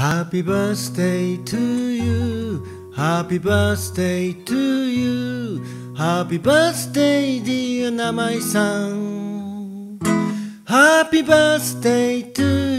Happy birthday to you. Happy birthday to you. Happy birthday dear 名前さん Happy birthday to